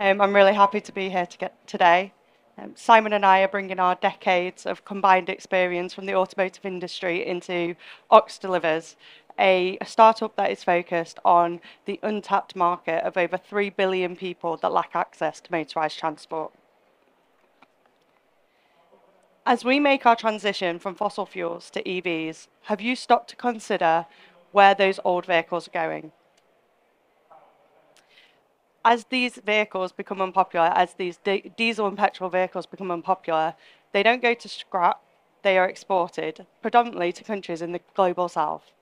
Um, I'm really happy to be here to get today. Um, Simon and I are bringing our decades of combined experience from the automotive industry into Ox Delivers, a, a startup that is focused on the untapped market of over 3 billion people that lack access to motorised transport. As we make our transition from fossil fuels to EVs, have you stopped to consider where those old vehicles are going? As these vehicles become unpopular, as these di diesel and petrol vehicles become unpopular, they don't go to scrap, they are exported, predominantly to countries in the global south.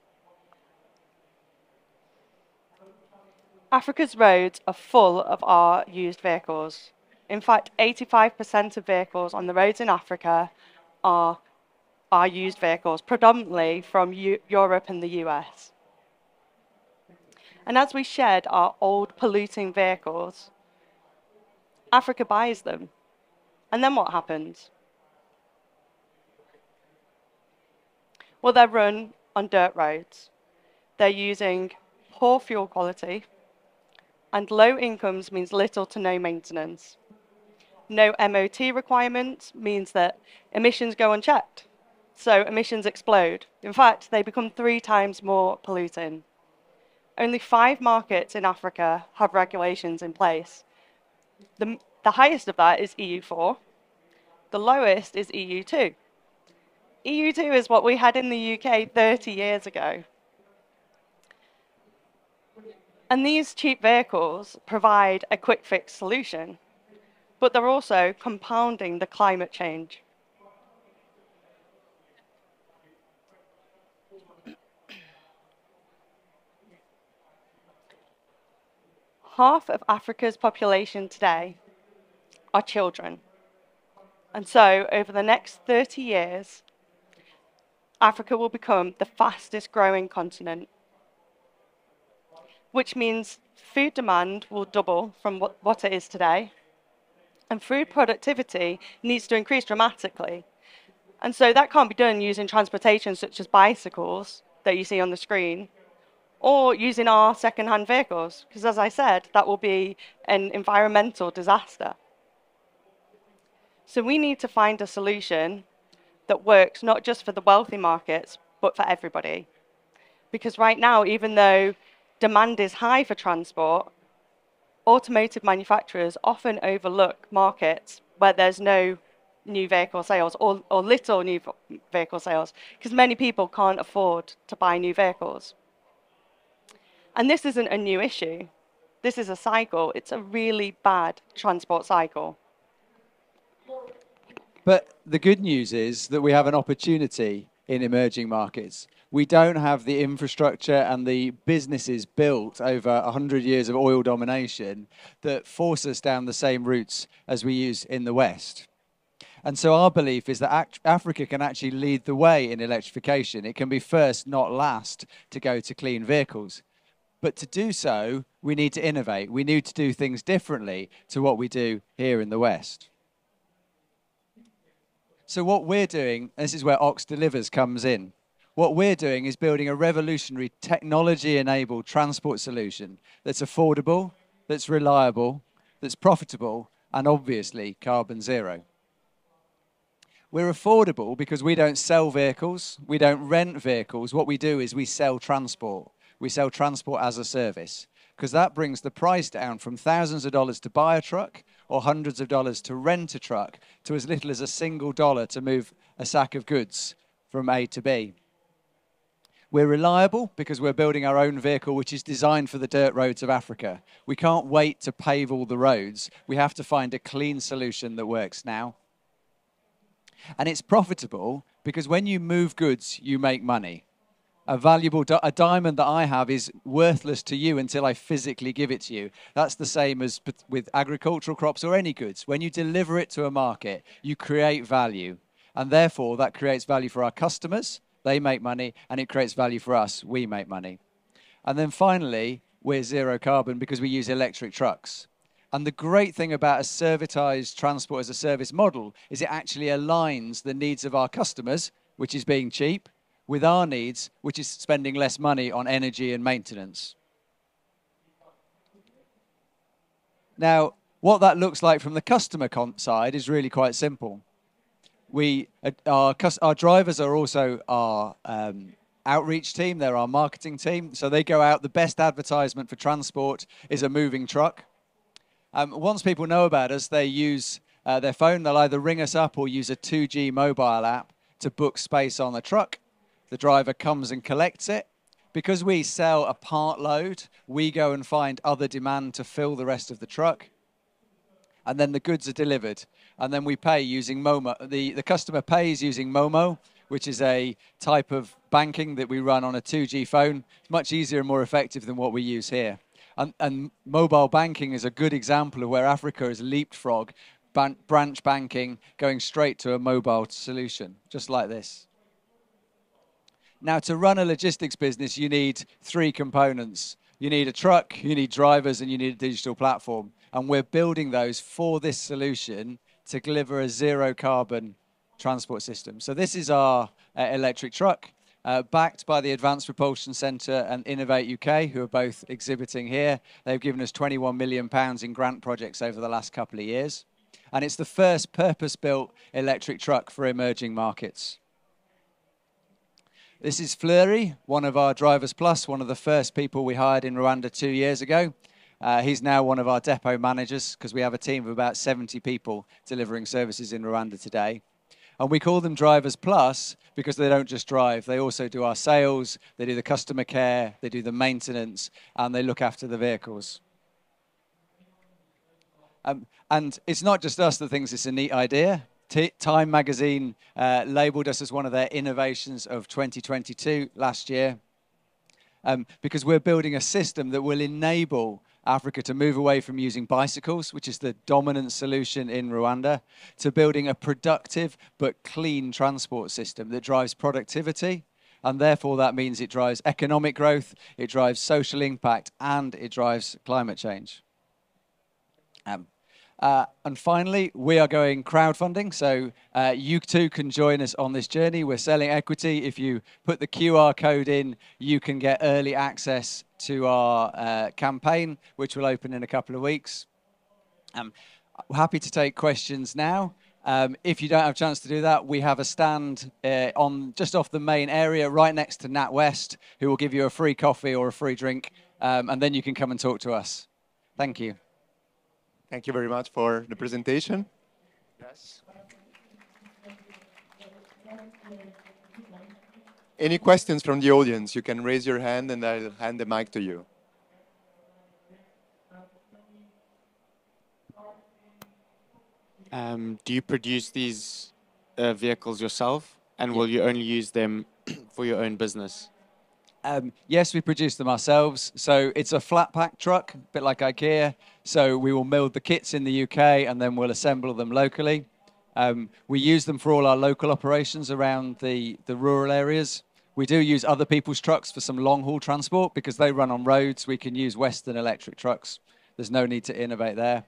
Africa's roads are full of our used vehicles. In fact, 85% of vehicles on the roads in Africa are, are used vehicles, predominantly from U Europe and the US. And as we shed our old polluting vehicles, Africa buys them. And then what happens? Well, they're run on dirt roads. They're using poor fuel quality, and low incomes means little to no maintenance no MOT requirement means that emissions go unchecked. So emissions explode. In fact, they become three times more polluting. Only five markets in Africa have regulations in place. The, the highest of that is EU4. The lowest is EU2. EU2 is what we had in the UK 30 years ago. And these cheap vehicles provide a quick fix solution but they're also compounding the climate change. Half of Africa's population today are children. And so, over the next 30 years, Africa will become the fastest growing continent, which means food demand will double from what, what it is today and food productivity needs to increase dramatically. And so that can't be done using transportation such as bicycles that you see on the screen or using our second-hand vehicles, because as I said, that will be an environmental disaster. So we need to find a solution that works not just for the wealthy markets, but for everybody. Because right now, even though demand is high for transport, automotive manufacturers often overlook markets where there's no new vehicle sales or, or little new vehicle sales because many people can't afford to buy new vehicles. And this isn't a new issue. This is a cycle. It's a really bad transport cycle. But the good news is that we have an opportunity in emerging markets we don't have the infrastructure and the businesses built over 100 years of oil domination that force us down the same routes as we use in the West. And so our belief is that Africa can actually lead the way in electrification. It can be first, not last, to go to clean vehicles. But to do so, we need to innovate. We need to do things differently to what we do here in the West. So what we're doing, this is where Ox Delivers comes in. What we're doing is building a revolutionary technology enabled transport solution that's affordable, that's reliable, that's profitable, and obviously carbon zero. We're affordable because we don't sell vehicles, we don't rent vehicles. What we do is we sell transport. We sell transport as a service because that brings the price down from thousands of dollars to buy a truck or hundreds of dollars to rent a truck to as little as a single dollar to move a sack of goods from A to B. We're reliable because we're building our own vehicle, which is designed for the dirt roads of Africa. We can't wait to pave all the roads. We have to find a clean solution that works now. And it's profitable because when you move goods, you make money. A valuable di a diamond that I have is worthless to you until I physically give it to you. That's the same as with agricultural crops or any goods. When you deliver it to a market, you create value. And therefore, that creates value for our customers they make money, and it creates value for us. We make money. And then finally, we're zero carbon because we use electric trucks. And the great thing about a servitized transport as a service model is it actually aligns the needs of our customers, which is being cheap, with our needs, which is spending less money on energy and maintenance. Now, what that looks like from the customer side is really quite simple. We, uh, our, our drivers are also our um, outreach team, they're our marketing team. So they go out, the best advertisement for transport is a moving truck. Um, once people know about us, they use uh, their phone, they'll either ring us up or use a 2G mobile app to book space on the truck. The driver comes and collects it. Because we sell a part load, we go and find other demand to fill the rest of the truck. And then the goods are delivered. And then we pay using Momo. The, the customer pays using Momo, which is a type of banking that we run on a 2G phone. It's much easier and more effective than what we use here. And, and mobile banking is a good example of where Africa has leapfrog ban- branch banking going straight to a mobile solution, just like this. Now, to run a logistics business, you need three components. You need a truck, you need drivers, and you need a digital platform. And we're building those for this solution to deliver a zero carbon transport system. So this is our uh, electric truck, uh, backed by the Advanced Propulsion Centre and Innovate UK, who are both exhibiting here. They've given us 21 million pounds in grant projects over the last couple of years. And it's the first purpose-built electric truck for emerging markets. This is Fleury, one of our Drivers Plus, one of the first people we hired in Rwanda two years ago. Uh, he's now one of our depot managers because we have a team of about 70 people delivering services in Rwanda today. And we call them Drivers Plus because they don't just drive, they also do our sales, they do the customer care, they do the maintenance, and they look after the vehicles. Um, and it's not just us that thinks it's a neat idea. Time magazine uh, labeled us as one of their innovations of 2022 last year um, because we're building a system that will enable Africa to move away from using bicycles, which is the dominant solution in Rwanda, to building a productive but clean transport system that drives productivity. And therefore, that means it drives economic growth, it drives social impact, and it drives climate change. Um, uh, and finally, we are going crowdfunding. So uh, you too can join us on this journey. We're selling equity. If you put the QR code in, you can get early access to our uh, campaign, which will open in a couple of weeks. Um, happy to take questions now. Um, if you don't have a chance to do that, we have a stand uh, on just off the main area, right next to NatWest, who will give you a free coffee or a free drink, um, and then you can come and talk to us. Thank you. Thank you very much for the presentation. Yes. Any questions from the audience? You can raise your hand and I'll hand the mic to you. Um, do you produce these uh, vehicles yourself, and will you only use them for your own business? Um, yes, we produce them ourselves. So it's a flat pack truck, a bit like IKEA. So we will build the kits in the UK and then we'll assemble them locally. Um, we use them for all our local operations around the, the rural areas. We do use other people's trucks for some long haul transport because they run on roads. We can use Western electric trucks. There's no need to innovate there.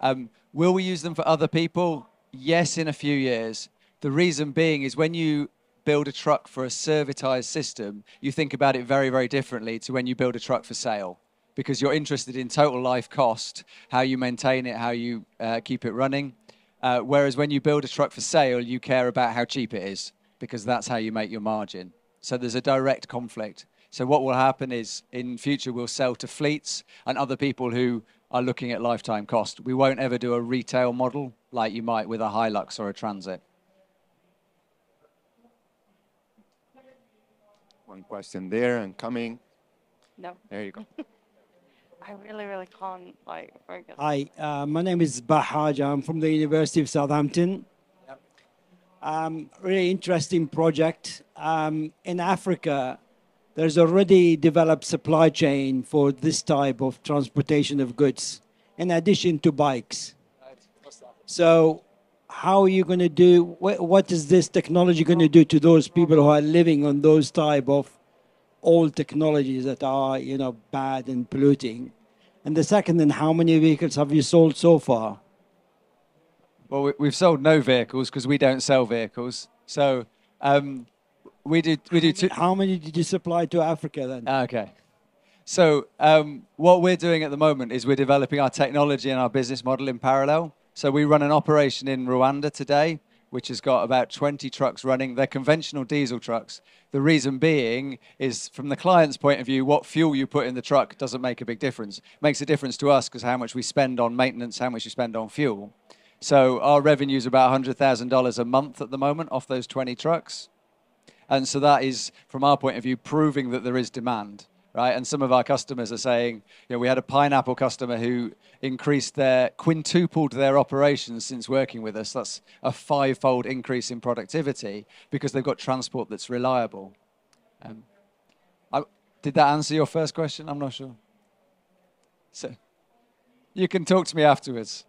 Um, will we use them for other people? Yes, in a few years. The reason being is when you build a truck for a servitized system, you think about it very, very differently to when you build a truck for sale because you're interested in total life cost, how you maintain it, how you uh, keep it running. Uh, whereas when you build a truck for sale, you care about how cheap it is because that's how you make your margin. So there's a direct conflict. So what will happen is in future we'll sell to fleets and other people who are looking at lifetime cost. We won't ever do a retail model like you might with a Hilux or a Transit. One question there and coming. No, There you go. I really, really can't like focus. Hi, uh, my name is Bahaj. I'm from the University of Southampton. Um, really interesting project. Um, in Africa, there's already developed supply chain for this type of transportation of goods, in addition to bikes. So, how are you going to do? What, what is this technology going to do to those people who are living on those type of old technologies that are, you know, bad and polluting? And the second, then, how many vehicles have you sold so far? Well, we, we've sold no vehicles because we don't sell vehicles. So um, we do we do two. How many did you supply to Africa then? Ah, Okay. So um, what we're doing at the moment is we're developing our technology and our business model in parallel. So we run an operation in Rwanda today, which has got about 20 trucks running. They're conventional diesel trucks. The reason being is from the client's point of view, what fuel you put in the truck doesn't make a big difference. It makes a difference to us because how much we spend on maintenance, how much we spend on fuel. So our revenue is about $100,000 a month at the moment off those 20 trucks. And so that is, from our point of view, proving that there is demand right? And some of our customers are saying, you know, we had a pineapple customer who increased their, quintupled their operations since working with us. That's a five-fold increase in productivity because they've got transport that's reliable. Um, I, did that answer your first question? I'm not sure. So, you can talk to me afterwards.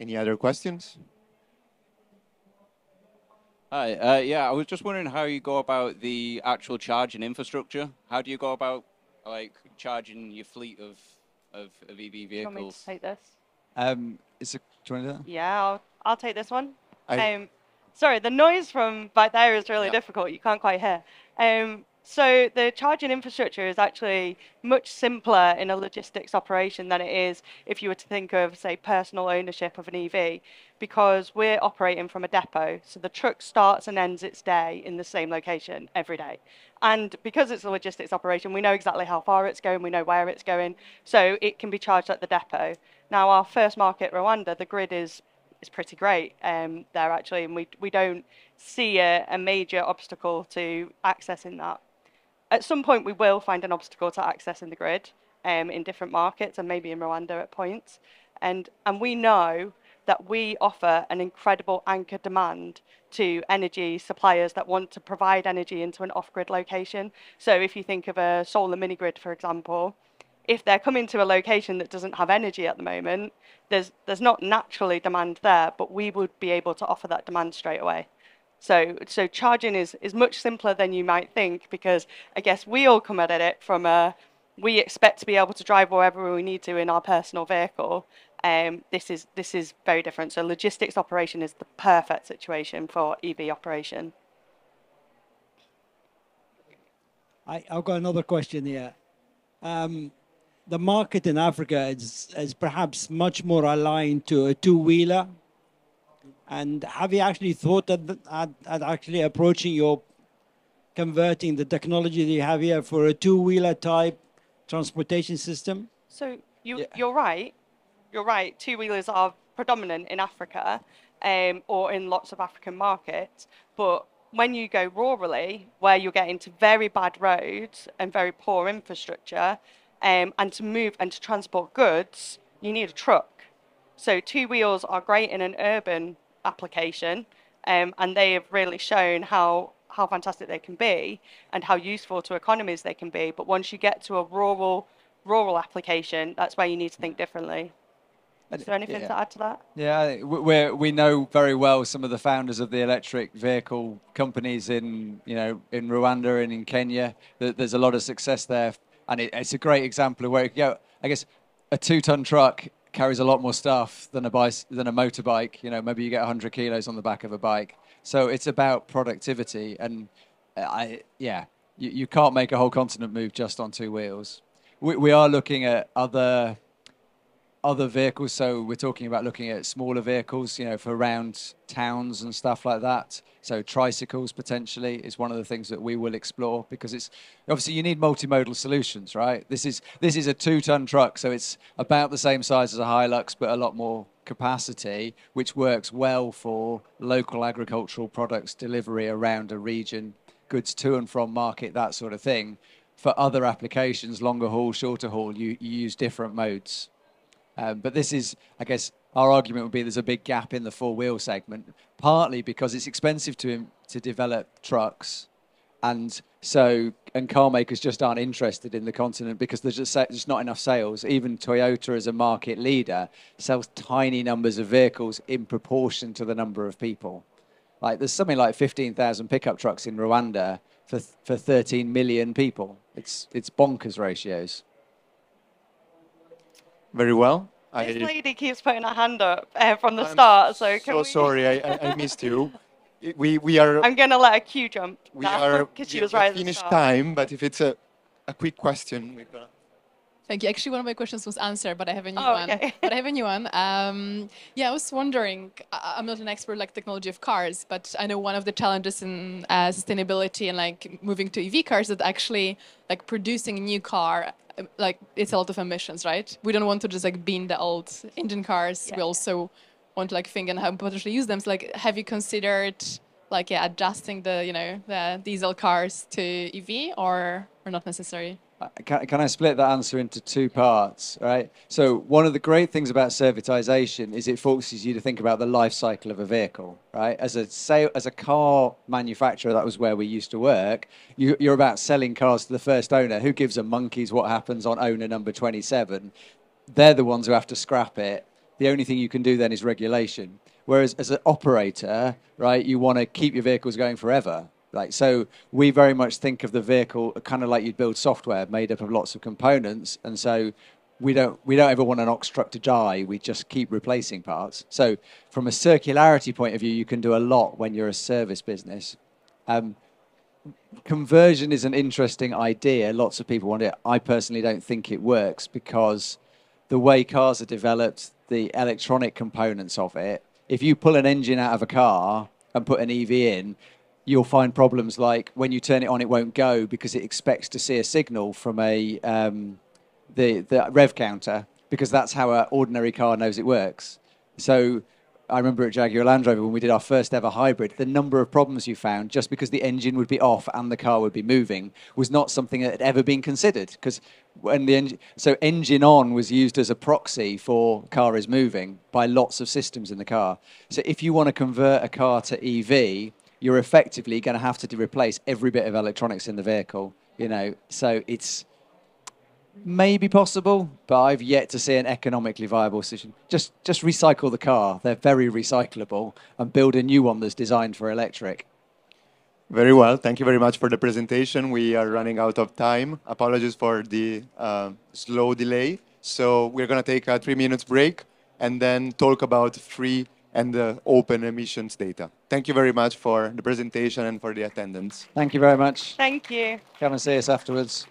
Any other questions? Hi. Uh, yeah, I was just wondering how you go about the actual charging infrastructure. How do you go about like charging your fleet of of, of EV Do you want me vehicles? to take this? Um, is it, do you want to do that? Yeah, I'll, I'll take this one. I- Um, sorry, the noise from back there is really Yeah. difficult. You can't quite hear. Um, so the charging infrastructure is actually much simpler in a logistics operation than it is if you were to think of, say, personal ownership of an EV, because we're operating from a depot. So the truck starts and ends its day in the same location every day. And because it's a logistics operation, we know exactly how far it's going, we know where it's going, so it can be charged at the depot. Now, our first market, Rwanda, the grid is is pretty great um, there actually, and we we don't see a, a major obstacle to accessing that. At some point, we will find an obstacle to accessing the grid um, in different markets, and maybe in Rwanda at points. And and we know that we offer an incredible anchor demand to energy suppliers that want to provide energy into an off-grid location. So if you think of a solar mini grid, for example, if they're coming to a location that doesn't have energy at the moment, there's there's not naturally demand there, but we would be able to offer that demand straight away. So so charging is is much simpler than you might think because I guess we all come at it from a we expect to be able to drive wherever we need to in our personal vehicle. Um, this is this is very different. So logistics operation is the perfect situation for EV operation. I, I've got another question here. Um, the market in Africa is, is perhaps much more aligned to a two-wheeler. And have you actually thought at, the- at, at actually approaching your converting the technology that you have here for a two-wheeler type transportation system? So you, Yeah. you're right. You're right. Two wheelers are predominant in Africa um, or in lots of African markets. But when you go rurally, where you're getting to very bad roads and very poor infrastructure, um, and to move and to transport goods, you need a truck. So two wheels are great in an urban application, um, and they have really shown how how fantastic they can be and how useful to economies they can be. But once you get to a rural rural application, that's where you need to think differently. Is there anything Yeah. to add to that? Yeah, we we're, know very well some of the founders of the electric vehicle companies in you know in Rwanda and in Kenya. There's a lot of success there, and it, it's a great example of where you go. I guess a two-ton truck carries a lot more stuff than a bice, than a motorbike. You know, maybe you get 100 kilos on the back of a bike. So it's about productivity, and uh, I yeah, you, you can't make a whole continent move just on two wheels. We, we are looking at other other vehicles. So we're talking about looking at smaller vehicles, you know, for around towns and stuff like that. So tricycles potentially is one of the things that we will explore because it's obviously you need multimodal solutions, right? This is this is a two-ton truck, so it's about the same size as a Hilux, but a lot more capacity, which works well for local agricultural products delivery around a region, goods to and from market, that sort of thing. For other applications, longer haul, shorter haul, you, you use different modes. Um, but this is, I guess, our argument would be there's a big gap in the four-wheel segment, partly because it's expensive to to develop trucks, and so and car makers just aren't interested in the continent because there's just just not enough sales. Even Toyota, as a market leader, sells tiny numbers of vehicles in proportion to the number of people. Like there's something like 15,000 pickup trucks in Rwanda for for 13 million people. It's it's bonkers ratios. Very well. This I, lady keeps putting her hand up uh, from the I'm start, so can so we... sorry, I, I, missed you. we, we are, I'm going to let a Q jump we now are because she was right finished time, but if it's a, a quick question, we're gonna... Thank you. Actually, one of my questions was answered, but I have a new Oh, one. okay. But I have a new one. Um, yeah, I was wondering. I'm not an expert like technology of cars, but I know one of the challenges in uh, sustainability and like moving to EV cars is actually like producing a new car. uh, Like it's a lot of emissions, right? We don't want to just like bin the old engine cars. We also want to like think and how potentially use them. So like, have you considered like yeah adjusting the you know the diesel cars to EV or or not necessary? Can, can I split that answer into two parts? Right. So one of the great things about servitization is it forces you to think about the life cycle of a vehicle. Right. As a as a car manufacturer, that was where we used to work. You, you're about selling cars to the first owner. Who gives a monkeys what happens on owner number 27? They're the ones who have to scrap it. The only thing you can do then is regulation. Whereas as an operator, right, you want to keep your vehicles going forever. Like so, we very much think of the vehicle kind of like you'd build software made up of lots of components, and so we don't we don't ever want an ox truck to die. We just keep replacing parts. So from a circularity point of view, you can do a lot when you're a service business. Um, conversion is an interesting idea. Lots of people want it. I personally don't think it works because the way cars are developed, the electronic components of it, if you pull an engine out of a car and put an EV in, you'll find problems like when you turn it on, it won't go because it expects to see a signal from a um, the the rev counter because that's how an ordinary car knows it works. So I remember at Jaguar Land Rover when we did our first ever hybrid, the number of problems you found just because the engine would be off and the car would be moving was not something that had ever been considered. Because when the engine, so engine on was used as a proxy for car is moving by lots of systems in the car. So if you want to convert a car to EV, you're effectively going to have to replace every bit of electronics in the vehicle. You know, so it's maybe possible, but I've yet to see an economically viable solution. Just just recycle the car; they're very recyclable, and build a new one that's designed for electric. Very well. Thank you very much for the presentation. We are running out of time. Apologies for the uh, slow delay. So we're going to take a three minutes break and then talk about free and the open emissions data. Thank you very much for the presentation and for the attendance. Thank you very much. Thank you. Come and see us afterwards.